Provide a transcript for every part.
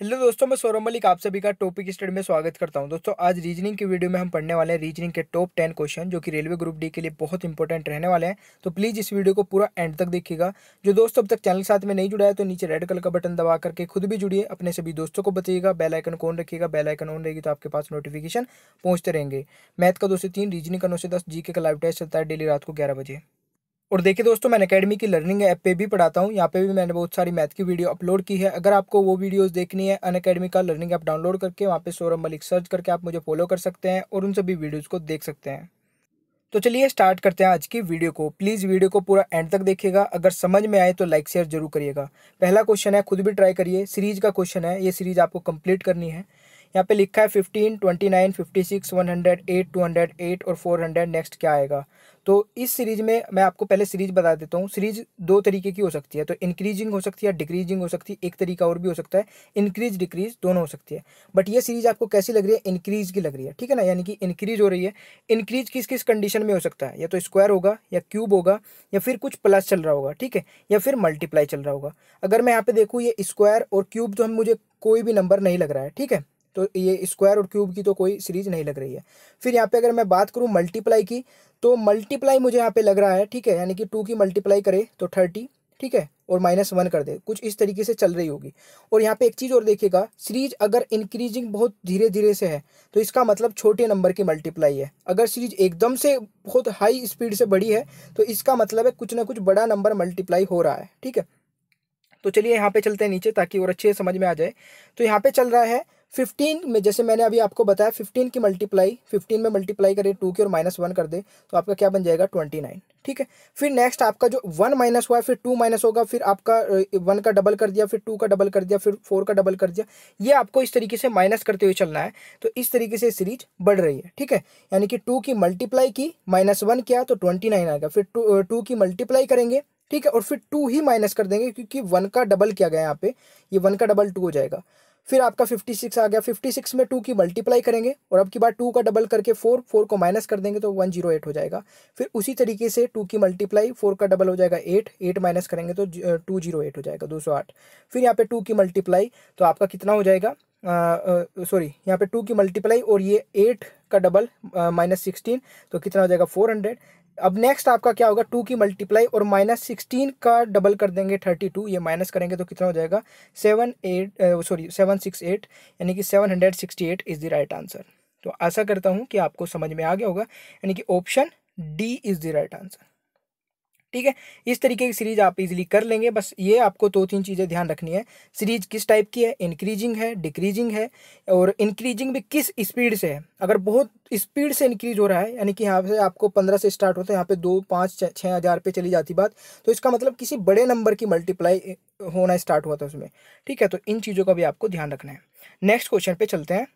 Hello दोस्तों, मैं सौरभ मलिक, आप सभी का टॉपिक स्टडी में स्वागत करता हूँ। दोस्तों, आज रीजनिंग की वीडियो में हम पढ़ने वाले हैं रीजनिंग के टॉप टेन क्वेश्चन, जो कि रेलवे ग्रुप डी के लिए बहुत इंपॉर्टेंट रहने वाले हैं। तो प्लीज़ इस वीडियो को पूरा एंड तक देखिएगा। जो दोस्त, अब तक चैनल साथ में नहीं जुड़ा है तो नीचे रेड कलर का बटन दबा करके खुद भी जुड़िए, अपने सभी दोस्तों को बताइएगा। बेलाइकन कौन रखिएगा। बेलाइकन ऑन रहेगी तो आपके पास नोटिफिकेशन पहुँचते रहेंगे। मैथ का दो से तीन, रीजनिंग का नौ से दस जी के का लाइव टेस्ट चलता है डेली रात को ग्यारह बजे। और देखिए दोस्तों मैं अकेडमी की लर्निंग ऐप पे भी पढ़ाता हूँ। यहाँ पे भी मैंने बहुत सारी मैथ की वीडियो अपलोड की है। अगर आपको वो वीडियोस देखनी है अन अकेडमी का लर्निंग ऐप डाउनलोड करके वहाँ पे सौरभ मलिक सर्च करके आप मुझे फॉलो कर सकते हैं और उन सभी वीडियोज़ को देख सकते हैं। तो चलिए स्टार्ट करते हैं आज की वीडियो को। प्लीज़ वीडियो को पूरा एंड तक देखिएगा। अगर समझ में आए तो लाइक शेयर ज़रूर करिएगा। पहला क्वेश्चन है, खुद भी ट्राई करिए। सीरीज़ का क्वेश्चन है। ये सीरीज़ आपको कंप्लीट करनी है। यहाँ पे लिखा है fifteen twenty nine fifty six one hundred eight two hundred eight और फोर हंड्रेड नेक्स्ट क्या आएगा? तो इस सीरीज़ में मैं आपको पहले सीरीज़ बता देता हूँ। सीरीज़ दो तरीके की हो सकती है तो इंक्रीजिंग हो सकती है डिक्रीजिंग हो सकती है, एक तरीका और भी हो सकता है इंक्रीज डिक्रीज दोनों हो सकती है। बट ये सीरीज़ आपको कैसी लग रही है? इंक्रीज की लग रही है, ठीक है ना? यानी कि इंक्रीज हो रही है। इंक्रीज किस किस कंडीशन में हो सकता है? या तो स्क्वायर होगा, या क्यूब होगा, या फिर कुछ प्लस चल रहा होगा, ठीक है? या फिर मल्टीप्लाई चल रहा होगा। अगर मैं यहाँ पे देखूँ, ये स्क्वायर और क्यूब तो हम मुझे कोई भी नंबर नहीं लग रहा है, ठीक है? तो ये स्क्वायर और क्यूब की तो कोई सीरीज़ नहीं लग रही है। फिर यहाँ पे अगर मैं बात करूँ मल्टीप्लाई की तो मल्टीप्लाई मुझे यहाँ पे लग रहा है, ठीक है, यानी कि टू की मल्टीप्लाई करे तो थर्टी ठीक है, और माइनस वन कर दे, कुछ इस तरीके से चल रही होगी। और यहाँ पे एक चीज़ और देखिएगा सीरीज़ अगर इंक्रीजिंग बहुत धीरे धीरे से है तो इसका मतलब छोटे नंबर की मल्टीप्लाई है। अगर सीरीज़ एकदम से बहुत हाई स्पीड से बड़ी है तो इसका मतलब है कुछ ना कुछ बड़ा नंबर मल्टीप्लाई हो रहा है, ठीक है। तो चलिए यहाँ पे चलते हैं नीचे ताकि और अच्छे समझ में आ जाए। तो यहाँ पे चल रहा है फिफ्टीन में, जैसे मैंने अभी आपको बताया, फिफ्टीन की मल्टीप्लाई फिफ्टीन में मल्टीप्लाई करें टू की और माइनस वन कर दे तो आपका क्या बन जाएगा ट्वेंटी नाइन ठीक है? फिर नेक्स्ट आपका जो वन माइनस हुआ है फिर टू माइनस होगा, फिर आपका वन का डबल कर दिया, फिर टू का डबल कर दिया, फिर फोर का डबल कर दिया, ये आपको इस तरीके से माइनस करते हुए चलना है तो इस तरीके से सीरीज़ बढ़ रही है, ठीक है? यानी कि टू की मल्टीप्लाई की माइनस वन किया तो ट्वेंटी नाइन आएगा, फिर टू टू की मल्टीप्लाई करेंगे, ठीक है? और फिर टू ही माइनस कर देंगे, क्योंकि वन का डबल किया गया यहाँ पे, ये वन का डबल टू हो जाएगा। फिर आपका फिफ्टी सिक्स आ गया। फिफ्टी सिक्स में टू की मल्टीप्लाई करेंगे और अब की बार टू का डबल करके फोर फोर को माइनस कर देंगे तो वन ज़ीरो एट हो जाएगा। फिर उसी तरीके से टू की मल्टीप्लाई फोर का डबल हो जाएगा एट एट माइनस करेंगे तो टू ज़ीरो एट हो जाएगा दो सौ आठ फिर यहाँ पे टू की मल्टीप्लाई तो आपका कितना हो जाएगा? सॉरी यहाँ पे टू की मल्टीप्लाई और ये एट का डबल माइनस सिक्सटीन तो कितना हो जाएगा? फोर हंड्रेड अब नेक्स्ट आपका क्या होगा? टू की मल्टीप्लाई और माइनस सिक्सटीन का डबल कर देंगे थर्टी टू ये माइनस करेंगे तो कितना हो जाएगा? Seven eight sorry seven six eight यानी कि seven hundred sixty eight is the right answer तो आशा करता हूँ कि आपको समझ में आ गया होगा, यानी कि option D is the right answer ठीक है? इस तरीके की सीरीज़ आप इजीली कर लेंगे। बस ये आपको दो तीन चीज़ें ध्यान रखनी है। सीरीज़ किस टाइप की है? इंक्रीजिंग है डिक्रीजिंग है और इंक्रीजिंग भी किस स्पीड से है? अगर बहुत स्पीड से इंक्रीज हो रहा है, यानी कि यहाँ से आपको पंद्रह से स्टार्ट होता है, यहाँ पे दो, पाँच छः हज़ार पे चली जाती बात तो इसका मतलब किसी बड़े नंबर की मल्टीप्लाई होना स्टार्ट हुआ था उसमें। ठीक है? तो इन चीज़ों का भी आपको ध्यान रखना है। नेक्स्ट क्वेश्चन पे चलते हैं।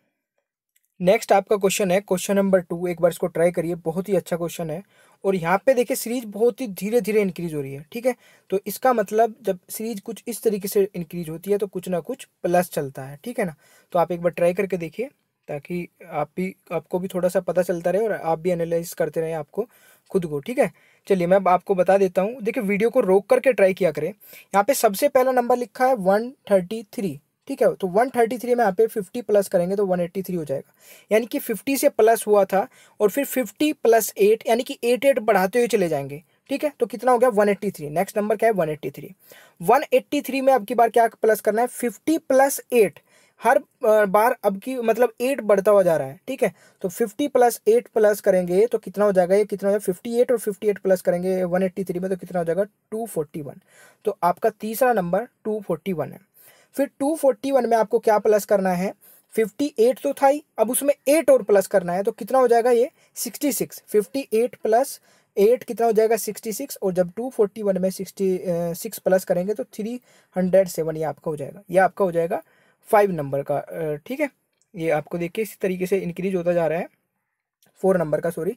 नेक्स्ट आपका क्वेश्चन है। क्वेश्चन नंबर टू एक बार इसको ट्राई करिए। बहुत ही अच्छा क्वेश्चन है। और यहाँ पे देखिए सीरीज़ बहुत ही धीरे धीरे इंक्रीज हो रही है, ठीक है? तो इसका मतलब जब सीरीज़ कुछ इस तरीके से इंक्रीज होती है तो कुछ ना कुछ प्लस चलता है, ठीक है ना? तो आप एक बार ट्राई करके देखिए, ताकि आप भी, आपको भी थोड़ा सा पता चलता रहे और आप भी एनालाइज करते रहें आपको खुद को, ठीक है? चलिए मैं आपको बता देता हूँ। देखिए वीडियो को रोक करके ट्राई किया करें। यहाँ पे सबसे पहला नंबर लिखा है वन थर्टी थ्री ठीक है तो 133 में यहाँ पे 50 प्लस करेंगे तो 183 हो जाएगा। यानी कि 50 से प्लस हुआ था और फिर 50 प्लस एट यानी कि एट एट बढ़ाते हुए चले जाएँगे। ठीक है तो कितना हो गया? 183 नेक्स्ट नंबर क्या है? 183 183 में अब की बार क्या प्लस करना है? 50 प्लस एट हर बार अब की मतलब एट बढ़ता हुआ जा रहा है। ठीक है तो फिफ्टी प्लस एट प्लस करेंगे तो कितना हो जाएगा? ये कितना हो जाएगा? फिफ्टी एट और फिफ्टी एट प्लस करेंगे वन एट्टी थ्री में तो कितना हो जाएगा? टू फोर्टी वन तो आपका तीसरा नंबर टू फोर्टी वन है। फिर टू फोर्टी वन में आपको क्या प्लस करना है? फिफ्टी एट तो था ही, अब उसमें एट और प्लस करना है तो कितना हो जाएगा ये? Sixty six fifty eight plus eight कितना हो जाएगा? सिक्सटी सिक्स और जब टू फोर्टी वन में सिक्सटी सिक्स प्लस करेंगे तो थ्री हंड्रेड सेवन ये आपका हो जाएगा। ये आपका हो जाएगा फाइव नंबर का ठीक है? ये आपको देखिए इसी तरीके से इंक्रीज होता जा रहा है। फोर नंबर का सॉरी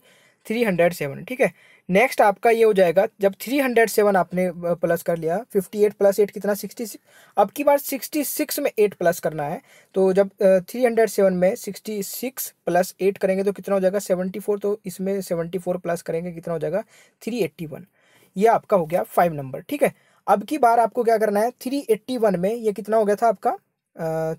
थ्री हंड्रेड सेवन ठीक है? नेक्स्ट आपका ये हो जाएगा, जब थ्री हंड्रेड सेवन आपने प्लस कर लिया फिफ्टी एट प्लस एट कितना? सिक्सटी सिक्स अब की बार सिक्सटी सिक्स में एट प्लस करना है तो जब थ्री हंड्रेड सेवन में सिक्सटी सिक्स प्लस एट करेंगे तो कितना हो जाएगा? सेवेंटी फोर तो इसमें सेवेंटी फोर प्लस करेंगे, कितना हो जाएगा? थ्री एट्टी वन ये आपका हो गया फाइव नंबर ठीक है? अब की बार आपको क्या करना है? थ्री एट्टी वन में ये कितना हो गया था आपका?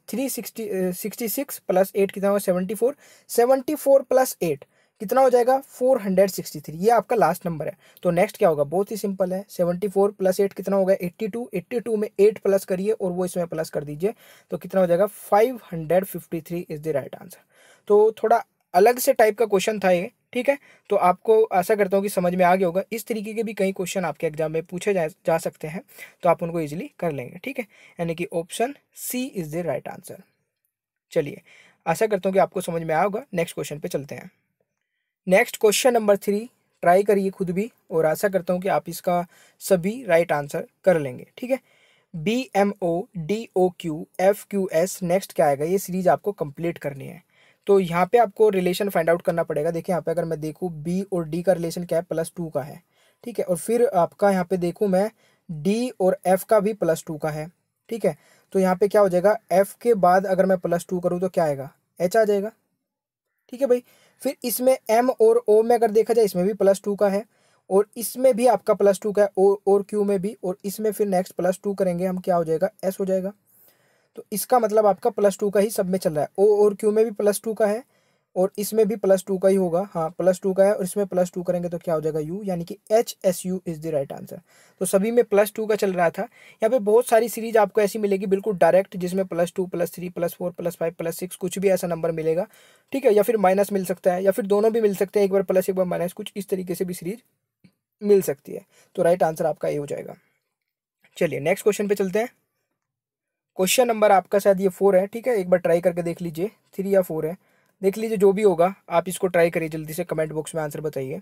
Three sixty sixty six plus eight कितना होगा seventy four seventy four plus eight कितना हो जाएगा? Four hundred sixty three. ये आपका लास्ट नंबर है। तो नेक्स्ट क्या होगा? बहुत ही सिंपल है। सेवेंटी फोर प्लस एट कितना होगा? एट्टी टू एट्टी टू में एट प्लस करिए और वो इसमें प्लस कर दीजिए। तो कितना हो जाएगा? Five hundred fifty three is the right answer तो थोड़ा अलग से टाइप का क्वेश्चन था ये ठीक है? तो आपको आशा करता हूँ कि समझ में आ गया होगा। इस तरीके के भी कई क्वेश्चन आपके एग्ज़ाम में पूछे जा, जा सकते हैं। तो आप उनको इजीली कर लेंगे ठीक है? यानी कि option C is the right answer चलिए आशा करता हूँ कि आपको समझ में आया होगा। नेक्स्ट क्वेश्चन पे चलते हैं। Next question number three try करिए खुद भी और आशा करता हूँ कि आप इसका सभी राइट आंसर कर लेंगे, ठीक है? B M O D O Q F Q S next क्या आएगा? ये सीरीज़ आपको कंप्लीट करनी है। तो यहाँ पे आपको रिलेशन फाइंड आउट करना पड़ेगा। देखिए, यहाँ पे अगर मैं देखूँ बी और डी का रिलेशन क्या है? प्लस टू का है, ठीक है? और फिर आपका यहाँ पे देखूँ मैं डी और एफ़ का भी प्लस टू का है, ठीक है? तो यहाँ पे क्या हो जाएगा? एफ़ के बाद अगर मैं प्लस टू करूँ तो क्या आएगा? एच आ जाएगा, ठीक है भाई? फिर इसमें एम और ओ में अगर देखा जाए, इसमें भी प्लस टू का है और इसमें भी आपका प्लस टू का है ओ और क्यू में भी और इसमें फिर नेक्स्ट प्लस टू करेंगे हम, क्या हो जाएगा? एस हो जाएगा। तो इसका मतलब आपका प्लस टू का ही सब में चल रहा है। ओ और क्यू में भी प्लस टू का है। और इसमें भी प्लस टू का ही होगा। हाँ प्लस टू का है और इसमें प्लस टू करेंगे तो क्या हो जाएगा? यू यानी कि H S U is the right answer तो सभी में प्लस टू का चल रहा था। यहाँ पे बहुत सारी सीरीज़ आपको ऐसी मिलेगी, बिल्कुल डायरेक्ट जिसमें plus two plus three plus four plus five plus six कुछ भी ऐसा नंबर मिलेगा। ठीक है? या फिर माइनस मिल सकता है, या फिर दोनों भी मिल सकते हैं, एक बार प्लस एक बार माइनस कुछ इस तरीके से भी सीरीज़ मिल सकती है। तो राइट आंसर आपका ये हो जाएगा। चलिए नेक्स्ट क्वेश्चन पे चलते हैं। क्वेश्चन नंबर आपका शायद ये फोर है। ठीक है? एक बार ट्राई करके देख लीजिए। थ्री या फोर है। देख लीजिए जो भी होगा, आप इसको ट्राई करिए, जल्दी से कमेंट बॉक्स में आंसर बताइए।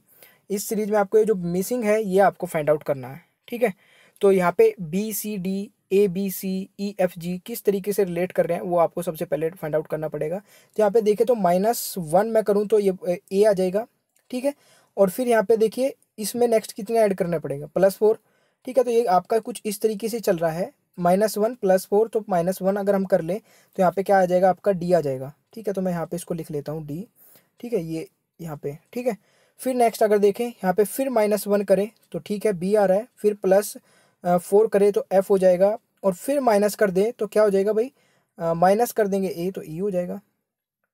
इस सीरीज़ में आपको ये जो मिसिंग है, ये आपको फाइंड आउट करना है, ठीक है? तो यहाँ पे B C D A B C E F G किस तरीके से रिलेट कर रहे हैं, वो आपको सबसे पहले फाइंड आउट करना पड़ेगा। तो यहाँ पे देखें तो माइनस वन मैं करूँ तो ये ए आ जाएगा, ठीक है? और फिर यहाँ पे देखिए, इसमें नेक्स्ट कितने ऐड करने पड़ेगा? प्लस फोर ठीक है? तो ये आपका कुछ इस तरीके से चल रहा है। माइनस वन प्लस फोर तो माइनस वन अगर हम कर लें तो यहाँ पे क्या आ जाएगा? आपका डी आ जाएगा। ठीक है तो मैं यहाँ पे इसको लिख लेता हूँ डी ठीक है, ये यहाँ पे। ठीक है, फिर नेक्स्ट अगर देखें, यहाँ पे फिर माइनस वन करें तो ठीक है बी आ रहा है। फिर प्लस फोर करें तो एफ़ हो जाएगा। और फिर माइनस कर दें तो क्या हो जाएगा भाई? माइनस कर देंगे ए तो ई e हो जाएगा।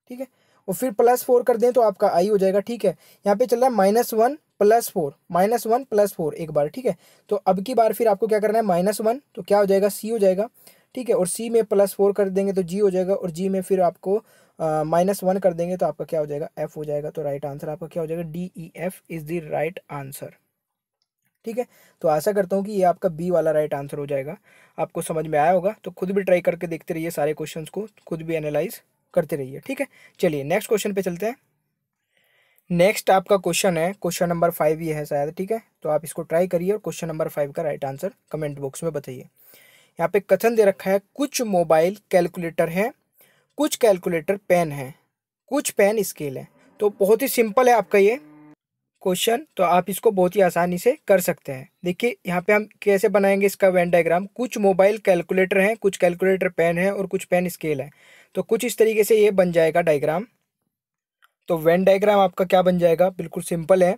ठीक है, और फिर प्लस फोर कर दें तो आपका आई हो जाएगा। ठीक है, यहाँ पे चल रहा है minus one plus four, minus one plus four एक बार, ठीक है? तो अब की बार फिर आपको क्या करना है? माइनस वन तो क्या हो जाएगा? सी हो जाएगा, ठीक है? और सी में प्लस फोर कर देंगे तो जी हो जाएगा, और जी में फिर आपको माइनस वन कर देंगे तो आपका क्या हो जाएगा? एफ़ हो जाएगा तो राइट आंसर आपका क्या हो जाएगा? D E F is the right answer ठीक है? तो आशा करता हूँ कि ये आपका बी वाला राइट आंसर हो जाएगा। आपको समझ में आया होगा? तो खुद भी ट्राई करके देखते रहिए सारे क्वेश्चंस को, खुद भी एनालाइज करते रहिए, ठीक है? चलिए नेक्स्ट क्वेश्चन पे चलते हैं। नेक्स्ट आपका क्वेश्चन है क्वेश्चन नंबर फाइव ये है शायद, ठीक है? तो आप इसको ट्राई करिए और क्वेश्चन नंबर फाइव का राइट आंसर कमेंट बॉक्स में बताइए। यहाँ पे कथन दे रखा है, कुछ मोबाइल कैलकुलेटर हैं, कुछ कैलकुलेटर पेन है, कुछ पेन स्केल है। तो बहुत ही सिंपल है आपका ये क्वेश्चन तो आप इसको बहुत ही आसानी से कर सकते हैं। देखिए, यहाँ पे हम कैसे बनाएँगे इसका वेन डायग्राम कुछ मोबाइल कैलकुलेटर हैं, कुछ कैलकुलेटर पेन है और कुछ पेन स्केल है। तो कुछ इस तरीके से ये बन जाएगा डायग्राम तो वेन डायग्राम आपका क्या बन जाएगा? बिल्कुल सिंपल है।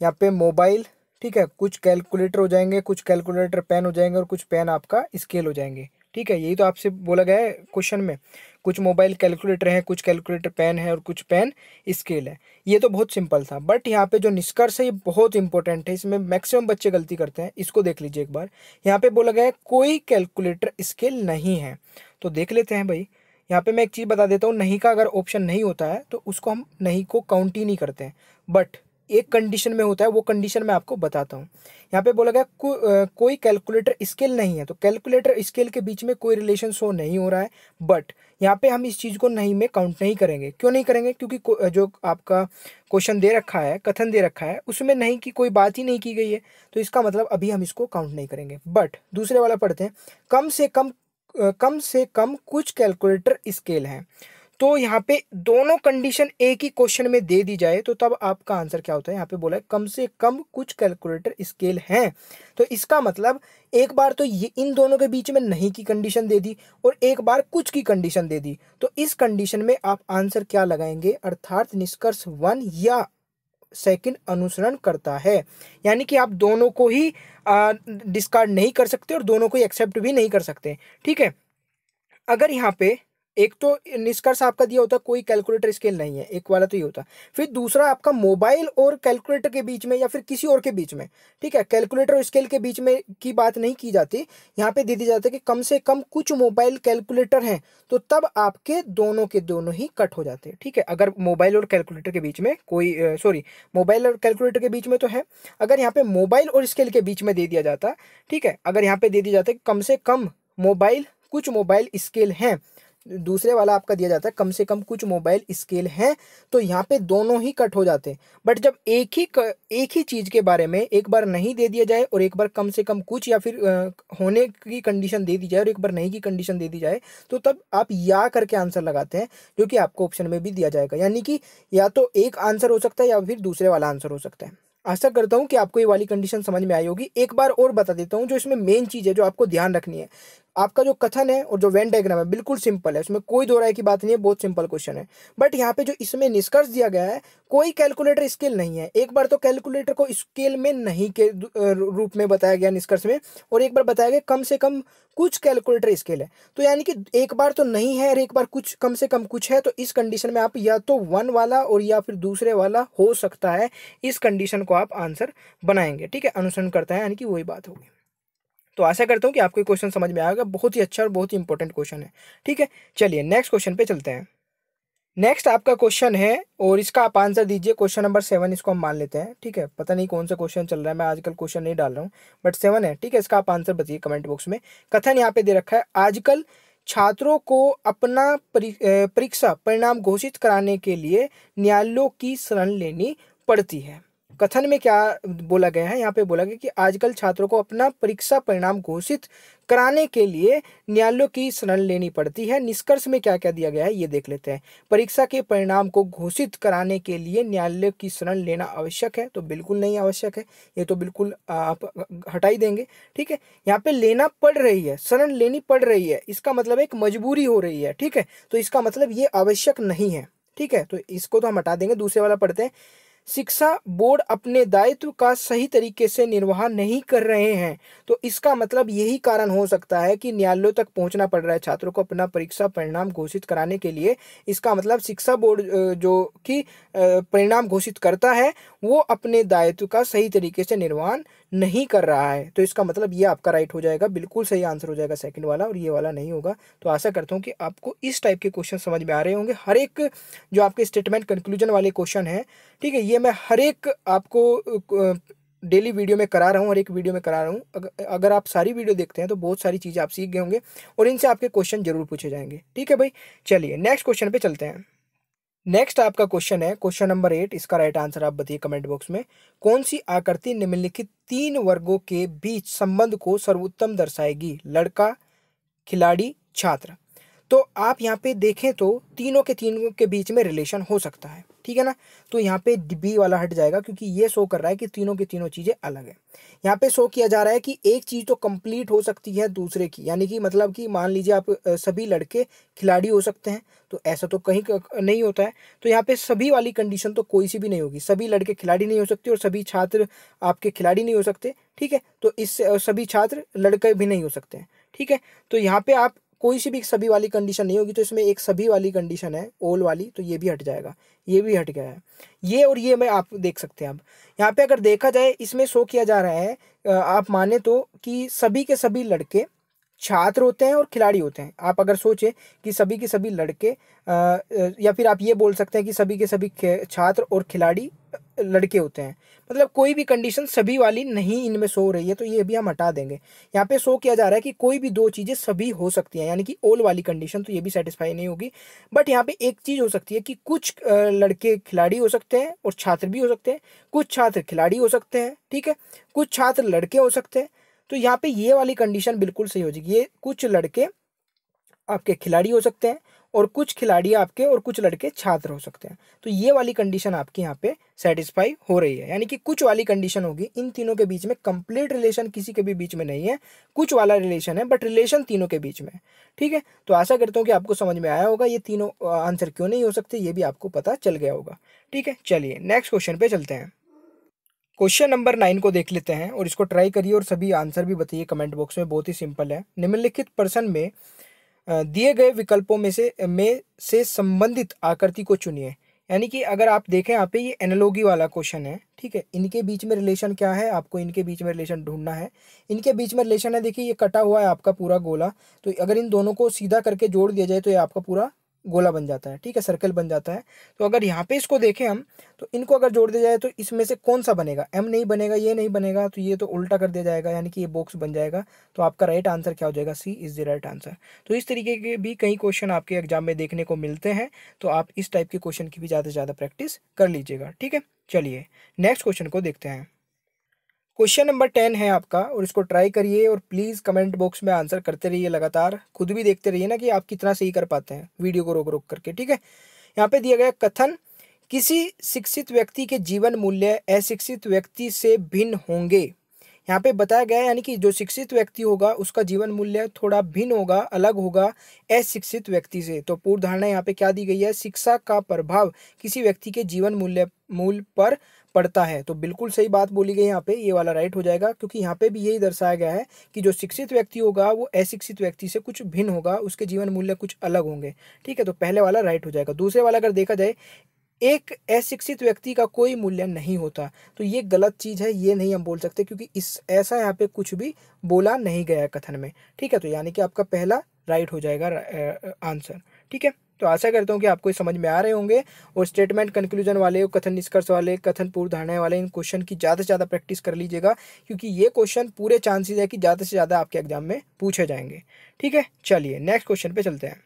यहाँ पे मोबाइल ठीक है, कुछ कैलकुलेटर हो जाएँगे, कुछ कैलकुलेटर पेन हो जाएँगे और कुछ पेन आपका स्केल हो जाएँगे। ठीक है, यही तो आपसे बोला गया है क्वेश्चन में। कुछ मोबाइल कैलकुलेटर हैं, कुछ कैलकुलेटर पेन है और कुछ पेन स्केल है। ये तो बहुत सिंपल था। बट यहाँ पे जो निष्कर्ष है, ये बहुत इंपॉर्टेंट है। इसमें मैक्सिमम बच्चे गलती करते हैं। इसको देख लीजिए एक बार। यहाँ पे बोला गया है, कोई कैलकुलेटर स्केल नहीं है। तो देख लेते हैं भाई। यहाँ पे मैं एक चीज़ बता देता हूँ नहीं का अगर ऑप्शन नहीं होता है तो उसको हम नहीं को काउंट ही नहीं करते हैं। बट एक कंडीशन में होता है वो कंडीशन मैं आपको बताता हूँ। यहाँ पे बोला गया को, आ, कोई कैलकुलेटर स्केल नहीं है तो कैलकुलेटर स्केल के बीच में कोई रिलेशन शो नहीं हो रहा है बट यहाँ पे हम इस चीज़ को नहीं में काउंट नहीं करेंगे। क्यों नहीं करेंगे? क्योंकि जो आपका क्वेश्चन दे रखा है कथन दे रखा है उसमें नहीं की कोई बात ही नहीं की गई है तो इसका मतलब अभी हम इसको काउंट नहीं करेंगे। बट दूसरे वाला पढ़ते हैं कम से कम कम से कम कुछ कैलकुलेटर स्केल हैं। तो यहाँ पे दोनों कंडीशन एक ही क्वेश्चन में दे दी जाए तो तब आपका आंसर क्या होता है? यहाँ पे बोला है, कम से कम कुछ कैलकुलेटर स्केल हैं। तो इसका मतलब एक बार तो ये, इन दोनों के बीच में नहीं की कंडीशन दे दी, और एक बार कुछ की कंडीशन दे दी। तो इस कंडीशन में आप आंसर क्या लगाएँगे? अर्थात निष्कर्ष वन या सेकंड अनुसरण करता है। यानी कि आप दोनों को ही डिस्कार्ड नहीं कर सकते और दोनों को ही एक्सेप्ट भी नहीं कर सकते। ठीक है? अगर यहाँ पे एक तो निष्कर्ष आपका दिया होता, कोई कैलकुलेटर स्केल नहीं है, एक वाला तो ये होता। फिर दूसरा आपका मोबाइल और कैलकुलेटर के बीच में या फिर किसी और के बीच में, ठीक है? कैलकुलेटर और स्केल के बीच में की बात नहीं की जाती। यहाँ पे दे दी जाती है कि कम से कम कुछ मोबाइल कैलकुलेटर हैं तो तब आपके दोनों के दोनों ही कट हो जाते हैं, ठीक है? अगर मोबाइल और कैलकुलेटर के बीच में कोई सॉरी मोबाइल और कैलकुलेटर के बीच में तो है। अगर यहाँ पे मोबाइल और स्केल के बीच में दे दिया जाता, ठीक है? अगर यहाँ पे दे दिया जाता है कम से कम मोबाइल कुछ मोबाइल स्केल हैं दूसरे वाला आपका दिया जाता है कम से कम कुछ मोबाइल स्केल हैं तो यहाँ पे दोनों ही कट हो जाते हैं। बट जब एक ही क, एक ही चीज़ के बारे में एक बार नहीं दे दिया जाए और एक बार कम से कम कुछ या फिर होने की कंडीशन दे दी जाए और एक बार नहीं की कंडीशन दे दी जाए तो तब आप या करके आंसर लगाते हैं जो कि आपको ऑप्शन में भी दिया जाएगा। यानी कि या तो एक आंसर हो सकता है या फिर दूसरे वाला आंसर हो सकता है। आशा करता हूँ कि आपको ये वाली कंडीशन समझ में आई होगी। एक बार और बता देता हूँ जो इसमें मेन चीज़ है जो आपको ध्यान रखनी है। आपका जो कथन है और जो वेन डायग्राम है, बिल्कुल सिंपल है। उसमें कोई दो राय की बात नहीं है, बहुत सिंपल क्वेश्चन है। बट यहाँ पे जो इसमें निष्कर्ष दिया गया है, कोई कैलकुलेटर स्केल नहीं है। एक बार तो कैलकुलेटर को स्केल में नहीं के रूप में बताया गया निष्कर्ष में, और एक बार बताया गया कम से कम कुछ कैलकुलेटर स्केल है। तो यानी कि एक बार तो नहीं है और एक बार कुछ, कम से कम कुछ है तो इस कंडीशन में आप या तो वन वाला और या फिर दूसरे वाला हो सकता है। इस कंडीशन को आप आंसर बनाएँगे। ठीक है? अनुसरण करता है, यानी कि वही बात होगी। तो आशा करता हूँ कि आपको क्वेश्चन समझ में आएगा बहुत ही अच्छा और बहुत ही इंपॉर्टेंट क्वेश्चन है। ठीक है? चलिए नेक्स्ट क्वेश्चन पे चलते हैं। नेक्स्ट आपका क्वेश्चन है और इसका आप आंसर दीजिए। क्वेश्चन नंबर सेवन इसको हम मान लेते हैं। ठीक है? पता नहीं कौन सा क्वेश्चन चल रहा है। मैं आजकल क्वेश्चन नहीं डाल रहा हूँ बट सेवन है। ठीक है? इसका आप आंसर बताइए कमेंट बॉक्स में। कथन यहाँ पे दे रखा है, आजकल छात्रों को अपना परीक्षा, परिणाम घोषित कराने के लिए न्यायालयों की शरण लेनी पड़ती है। कथन में क्या बोला गया है? यहाँ पे बोला गया कि आजकल छात्रों को अपना परीक्षा परिणाम घोषित कराने के लिए न्यायालयों की शरण लेनी पड़ती है। निष्कर्ष में क्या क्या दिया गया है, ये देख लेते हैं। परीक्षा के परिणाम को घोषित कराने के लिए न्यायालय की शरण लेना आवश्यक है तो बिल्कुल नहीं आवश्यक है। ये तो बिल्कुल आप हटाई देंगे, ठीक है? यहाँ पे लेना पड़ रही है शरण लेनी पड़ रही है। इसका मतलब एक मजबूरी हो रही है, ठीक है? तो इसका मतलब ये आवश्यक नहीं है, ठीक है? तो इसको तो हम हटा देंगे, दूसरे वाला पढ़ते हैं। शिक्षा बोर्ड अपने दायित्व का सही तरीके से निर्वाह नहीं कर रहे हैं। तो इसका मतलब यही कारण हो सकता है कि न्यायालयों तक पहुँचना पड़ रहा है। छात्रों को अपना परीक्षा परिणाम घोषित कराने के लिए। इसका मतलब शिक्षा बोर्ड जो कि परिणाम घोषित करता है, वो अपने दायित्व का सही तरीके से निर्वहन नहीं कर रहा है। तो इसका मतलब ये आपका राइट हो जाएगा। बिल्कुल सही आंसर हो जाएगा सेकंड वाला और ये वाला नहीं होगा। तो आशा करता हूँ कि आपको इस टाइप के क्वेश्चन समझ में आ रहे होंगे। हर एक जो आपके स्टेटमेंट कंक्लूजन वाले क्वेश्चन है, ठीक है, ये मैं हर एक आपको डेली वीडियो में करा रहा हूँ और एक वीडियो में करा रहा हूँ। अगर आप सारी वीडियो देखते हैं तो बहुत सारी चीज़ें आप सीख गए होंगे और इनसे आपके क्वेश्चन ज़रूर पूछे जाएँगे। ठीक है भाई? चलिए नेक्स्ट क्वेश्चन पे चलते हैं। नेक्स्ट आपका क्वेश्चन है क्वेश्चन नंबर एट इसका राइट आंसर आप बताइए कमेंट बॉक्स में। कौन सी आकृति निम्नलिखित तीन वर्गों के बीच संबंध को सर्वोत्तम दर्शाएगी? लड़का, खिलाड़ी, छात्र। तो आप यहाँ पे देखें तो तीनों के तीनों के बीच में रिलेशन हो सकता है। ठीक है ना? तो यहाँ पे बी वाला हट जाएगा क्योंकि ये शो कर रहा है कि तीनों की तीनों चीज़ें अलग है। यहाँ पे शो किया जा रहा है कि एक चीज़ तो कंप्लीट हो सकती है दूसरे की, यानी कि मतलब कि मान लीजिए आप सभी लड़के खिलाड़ी हो सकते हैं तो ऐसा तो कहीं नहीं होता है। तो यहाँ पे सभी वाली कंडीशन तो कोई सी भी नहीं होगी। सभी लड़के खिलाड़ी नहीं हो सकते और सभी छात्र आपके खिलाड़ी नहीं हो सकते, ठीक है? तो इस सभी छात्र लड़के भी नहीं हो सकते हैं, ठीक है? तो यहाँ पे आप कोई सी भी एक सभी वाली कंडीशन नहीं होगी तो इसमें एक सभी वाली कंडीशन है ओल वाली तो ये भी हट जाएगा। ये भी हट गया है। ये और ये मैं आप देख सकते हैं अब। यहाँ पे अगर देखा जाए, इसमें शो किया जा रहा है आप माने तो कि सभी के सभी लड़के छात्र होते हैं और खिलाड़ी होते हैं। आप अगर सोचें कि सभी के सभी लड़के या फिर आप ये बोल सकते हैं कि सभी के सभी छात्र और खिलाड़ी लड़के होते हैं। मतलब कोई भी कंडीशन सभी वाली नहीं इनमें सो रही है तो ये भी हम हटा देंगे। यहाँ पे शो किया जा रहा है कि कोई भी दो चीज़ें सभी हो सकती हैं, यानी कि ओल वाली कंडीशन तो ये भी सेटिस्फाई नहीं होगी। बट यहाँ पे एक चीज़ हो सकती है कि कुछ लड़के खिलाड़ी हो सकते हैं और छात्र भी हो सकते हैं। कुछ छात्र खिलाड़ी हो सकते हैं, ठीक है? कुछ छात्र लड़के हो सकते हैं तो यहाँ पे ये वाली कंडीशन बिल्कुल सही हो जाएगी। ये कुछ लड़के आपके खिलाड़ी हो सकते हैं और कुछ खिलाड़ी आपके और कुछ लड़के छात्र हो सकते हैं। तो ये वाली कंडीशन आपके यहाँ पे सेटिस्फाई हो रही है। यानी कि कुछ वाली कंडीशन होगी। इन तीनों के बीच में कंप्लीट रिलेशन किसी के भी बीच में नहीं है। कुछ वाला रिलेशन है बट रिलेशन तीनों के बीच में ठीक है? तो आशा करता हूँ कि आपको समझ में आया होगा। ये तीनों आंसर क्यों नहीं हो सकते, ये भी आपको पता चल गया होगा। ठीक है? चलिए नेक्स्ट क्वेश्चन पे चलते हैं। क्वेश्चन नंबर नाइन को देख लेते हैं और इसको ट्राई करिए और सभी आंसर भी बताइए कमेंट बॉक्स में, बहुत ही सिंपल है। निम्नलिखित पर्सन में दिए गए विकल्पों में से में से संबंधित आकृति को चुनिए। यानी कि अगर आप देखें यहाँ पे ये एनालॉगी वाला क्वेश्चन है, ठीक है? इनके बीच में रिलेशन क्या है? आपको इनके बीच में रिलेशन ढूंढना है। इनके बीच में रिलेशन है, देखिए ये कटा हुआ है आपका पूरा गोला। तो अगर इन दोनों को सीधा करके जोड़ दिया जाए तो ये आपका पूरा गोला बन जाता है, ठीक है सर्कल बन जाता है। तो अगर यहाँ पे इसको देखें हम तो इनको अगर जोड़ दिया जाए तो इसमें से कौन सा बनेगा? एम नहीं बनेगा, ये नहीं बनेगा तो ये तो उल्टा कर दिया जाएगा, यानी कि ये बॉक्स बन जाएगा। तो आपका राइट आंसर क्या हो जाएगा? C is the right answer तो इस तरीके के भी कई क्वेश्चन आपके एग्ज़ाम में देखने को मिलते हैं तो आप इस टाइप के क्वेश्चन की भी ज़्यादा से ज़्यादा प्रैक्टिस कर लीजिएगा, ठीक है? चलिए नेक्स्ट क्वेश्चन को देखते हैं। क्वेश्चन नंबर टेन है आपका, और इसको ट्राई करिए और प्लीज़ कमेंट बॉक्स में आंसर करते रहिए लगातार। खुद भी देखते रहिए ना कि आप कितना सही कर पाते हैं वीडियो को रोक रोक करके, ठीक है? यहाँ पे दिया गया कथन, किसी शिक्षित व्यक्ति के जीवन मूल्य अशिक्षित व्यक्ति से भिन्न होंगे। यहाँ पे बताया गया यानी कि जो शिक्षित व्यक्ति होगा, उसका जीवन मूल्य थोड़ा भिन्न होगा, अलग होगा अशिक्षित व्यक्ति से। तो पूर्व धारणा यहाँ पे क्या दी गई है? शिक्षा का प्रभाव किसी व्यक्ति के जीवन मूल्य मूल्य पर पड़ता है। तो बिल्कुल सही बात बोली गई यहाँ पे, ये वाला राइट हो जाएगा, क्योंकि यहाँ पे भी यही दर्शाया गया है कि जो शिक्षित व्यक्ति होगा, वो अशिक्षित व्यक्ति से कुछ भिन्न होगा, उसके जीवन मूल्य कुछ अलग होंगे। ठीक है तो पहले वाला राइट हो जाएगा। दूसरे वाला अगर देखा जाए, एक अशिक्षित व्यक्ति का कोई मूल्य नहीं होता। तो ये गलत चीज़ है, ये नहीं हम बोल सकते, क्योंकि इस, ऐसा यहाँ पे कुछ भी बोला नहीं गया कथन में। ठीक है तो यानी कि आपका पहला राइट हो जाएगा आंसर ठीक है? तो आशा करता हूँ कि आपको समझ में आ रहे होंगे और स्टेटमेंट कंक्लूजन वाले कथन निष्कर्ष वाले, कथन पूर्व धारणा वाले, इन क्वेश्चन की ज़्यादा से ज़्यादा प्रैक्टिस कर लीजिएगा, क्योंकि ये क्वेश्चन पूरे चांसेस है कि ज़्यादा से ज़्यादा आपके एग्ज़ाम में पूछे जाएँगे। ठीक है? चलिए नेक्स्ट क्वेश्चन पे चलते हैं।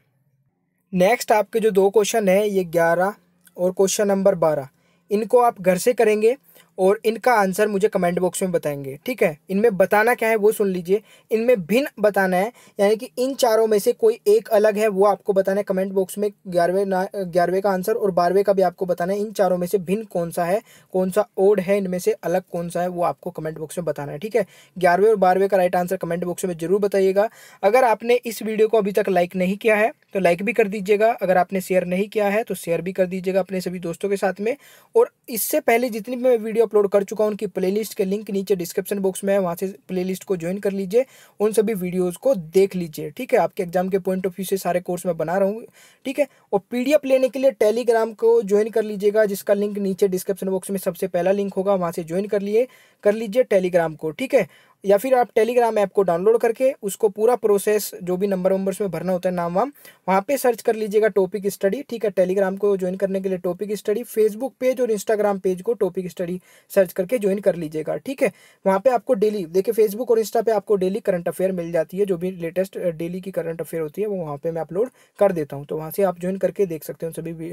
नेक्स्ट आपके जो दो क्वेश्चन है, ये ग्यारह और क्वेश्चन नंबर बारह, इनको आप घर से करेंगे और इनका आंसर मुझे कमेंट बॉक्स में बताएँगे, ठीक है? इनमें बताना क्या है वो सुन लीजिए। इनमें भिन्न बताना है, यानी कि इन चारों में से कोई एक अलग है, वो आपको बताना है कमेंट बॉक्स में ग्यारहवें ग्यारहवें का आंसर और बारहवें का भी आपको बताना है, इन चारों में से भिन्न कौन सा है, कौन सा ओड है, इनमें से अलग कौन सा है, वो आपको कमेंट बॉक्स में बताना है, ठीक है? ग्यारहवें और बारहवें का राइट आंसर कमेंट बॉक्स में ज़रूर बताइएगा। अगर आपने इस वीडियो को अभी तक लाइक नहीं किया है तो लाइक भी कर दीजिएगा। अगर आपने शेयर नहीं किया है तो शेयर भी कर दीजिएगा अपने सभी दोस्तों के साथ में। और इससे पहले जितनी भी मैं वीडियो अपलोड कर चुका हूँ, उनकी प्लेलिस्ट के लिंक नीचे डिस्क्रिप्शन बॉक्स में है, वहाँ से प्लेलिस्ट को ज्वाइन कर लीजिए, उन सभी वीडियोज़ को देख लीजिए, ठीक है? आपके एग्ज़ाम के पॉइंट ऑफ़ व्यू से सारे कोर्स मैं बना रहा हूँ, ठीक है? और पीडीएफ लेने के लिए टेलीग्राम को ज्वाइन कर लीजिएगा, जिसका लिंक नीचे डिस्क्रिप्शन बॉक्स में सबसे पहला लिंक होगा, वहाँ से ज्वाइन कर लिए, कर लीजिए टेलीग्राम को, ठीक है? या फिर आप टेलीग्राम ऐप को डाउनलोड करके उसको पूरा प्रोसेस जो भी नंबर वंबर्स में भरना होता है नाम वाम, वहाँ पे सर्च कर लीजिएगा टॉपिक स्टडी ठीक है? टेलीग्राम को ज्वाइन करने के लिए टॉपिक स्टडी फेसबुक पेज और इंस्टाग्राम पेज को टॉपिक स्टडी सर्च करके ज्वाइन कर लीजिएगा, ठीक है? वहाँ पर आपको डेली देखिए फेसबुक और इंस्टा पर आपको डेली करंट अफेयर मिल जाती है, जो भी लेटेस्ट डेली की करंट अफेयर होती है, वो वहाँ पर मैं अपलोड कर देता हूँ। तो वहाँ से आप ज्वाइन करके देख सकते हो सभी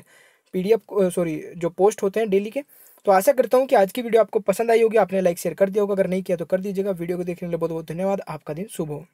पीडीएफ सॉरी जो पोस्ट होते हैं डेली के। तो आशा करता हूँ कि आज की वीडियो आपको पसंद आई होगी। आपने लाइक शेयर कर दिया होगा। अगर नहीं किया तो कर दीजिएगा। वीडियो को देखने के लिए बहुत बहुत धन्यवाद। आपका दिन शुभ हो।